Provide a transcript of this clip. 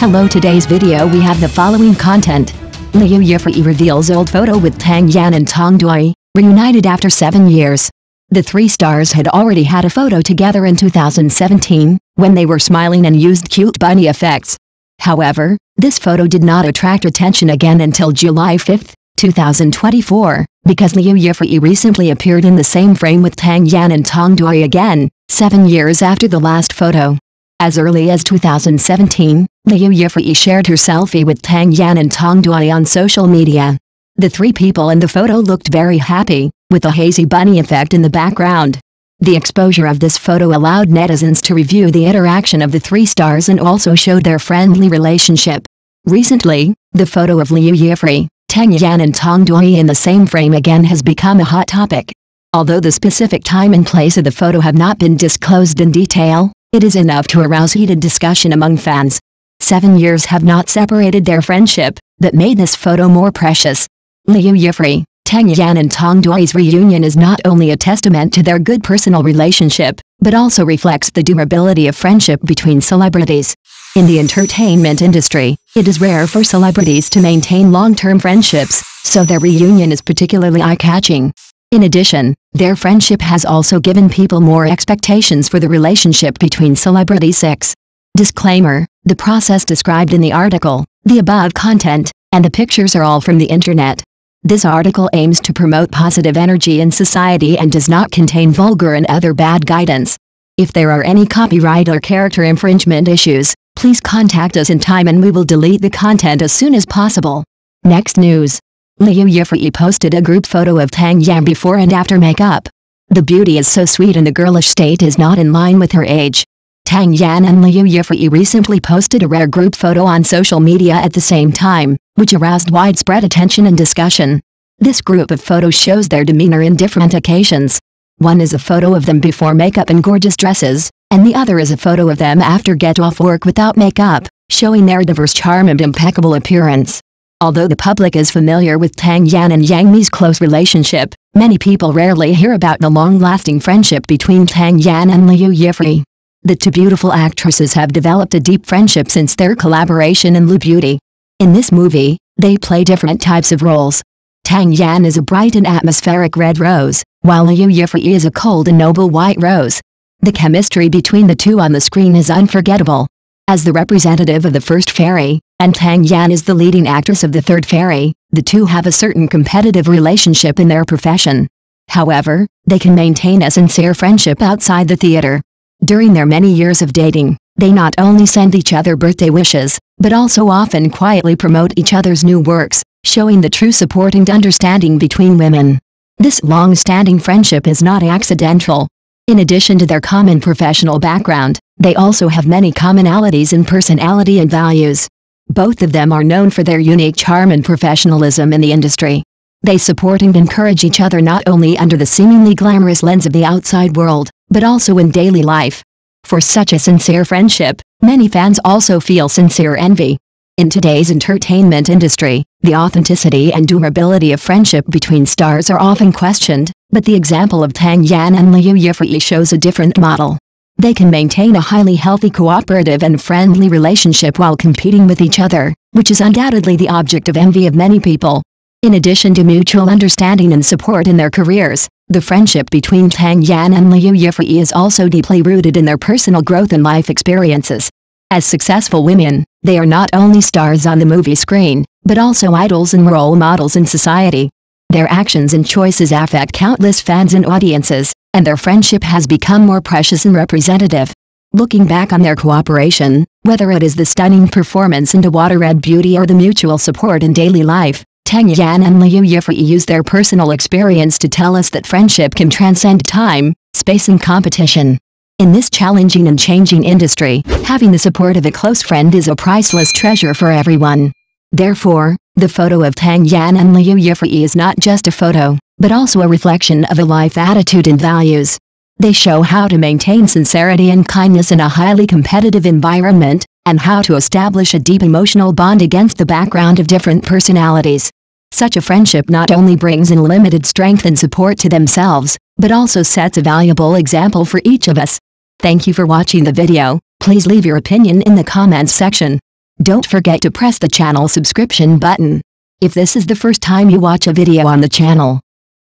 Hello today's video we have the following content. Liu Yifei reveals old photo with Tang Yan and Tong Dawei, reunited after seven years. The three stars had already had a photo together in 2017, when they were smiling and used cute bunny effects. However, this photo did not attract attention again until July 5, 2024, because Liu Yifei recently appeared in the same frame with Tang Yan and Tong Dawei again, seven years after the last photo. As early as 2017, Liu Yifei shared her selfie with Tang Yan and Tong Dawei on social media. The three people in the photo looked very happy, with a hazy bunny effect in the background. The exposure of this photo allowed netizens to review the interaction of the three stars and also showed their friendly relationship. Recently, the photo of Liu Yifei, Tang Yan and Tong Dawei in the same frame again has become a hot topic. Although the specific time and place of the photo have not been disclosed in detail, it is enough to arouse heated discussion among fans. Seven years have not separated their friendship, that made this photo more precious. Liu Yifei, Tang Yan and Tong Dawei's reunion is not only a testament to their good personal relationship, but also reflects the durability of friendship between celebrities. In the entertainment industry, it is rare for celebrities to maintain long-term friendships, so their reunion is particularly eye-catching. In addition, their friendship has also given people more expectations for the relationship between celebrity six. Disclaimer, the process described in the article, the above content, and the pictures are all from the internet. This article aims to promote positive energy in society and does not contain vulgar and other bad guidance. If there are any copyright or character infringement issues, please contact us in time and we will delete the content as soon as possible. Next news. Liu Yifei posted a group photo of Tang Yan before and after makeup. The beauty is so sweet and the girlish state is not in line with her age. Tang Yan and Liu Yifei recently posted a rare group photo on social media at the same time, which aroused widespread attention and discussion. This group of photos shows their demeanor in different occasions. One is a photo of them before makeup and gorgeous dresses, and the other is a photo of them after get off work without makeup, showing their diverse charm and impeccable appearance. Although the public is familiar with Tang Yan and Yang Mi's close relationship, many people rarely hear about the long-lasting friendship between Tang Yan and Liu Yifei. The two beautiful actresses have developed a deep friendship since their collaboration in Lu Beauty. In this movie, they play different types of roles. Tang Yan is a bright and atmospheric red rose, while Liu Yifei is a cold and noble white rose. The chemistry between the two on the screen is unforgettable. As the representative of the first fairy, and Tang Yan is the leading actress of the third fairy, the two have a certain competitive relationship in their profession. However, they can maintain a sincere friendship outside the theater. During their many years of dating, they not only send each other birthday wishes, but also often quietly promote each other's new works, showing the true support and understanding between women. This long-standing friendship is not accidental. In addition to their common professional background, they also have many commonalities in personality and values. Both of them are known for their unique charm and professionalism in the industry. They support and encourage each other not only under the seemingly glamorous lens of the outside world, but also in daily life. For such a sincere friendship, many fans also feel sincere envy. In today's entertainment industry, the authenticity and durability of friendship between stars are often questioned, but the example of Tang Yan and Liu Yifei shows a different model. They can maintain a highly healthy cooperative and friendly relationship while competing with each other, which is undoubtedly the object of envy of many people. In addition to mutual understanding and support in their careers, the friendship between Tang Yan and Liu Yifei is also deeply rooted in their personal growth and life experiences. As successful women, they are not only stars on the movie screen, but also idols and role models in society. Their actions and choices affect countless fans and audiences, and their friendship has become more precious and representative. Looking back on their cooperation, whether it is the stunning performance in The Water Red Beauty or the mutual support in daily life, Tang Yan and Liu Yifei use their personal experience to tell us that friendship can transcend time, space and competition. In this challenging and changing industry, having the support of a close friend is a priceless treasure for everyone. Therefore, the photo of Tang Yan and Liu Yifei is not just a photo, but also a reflection of a life attitude and values. They show how to maintain sincerity and kindness in a highly competitive environment, and how to establish a deep emotional bond against the background of different personalities. Such a friendship not only brings unlimited strength and support to themselves, but also sets a valuable example for each of us. Thank you for watching the video, please leave your opinion in the comments section. Don't forget to press the channel subscription button. If this is the first time you watch a video on the channel,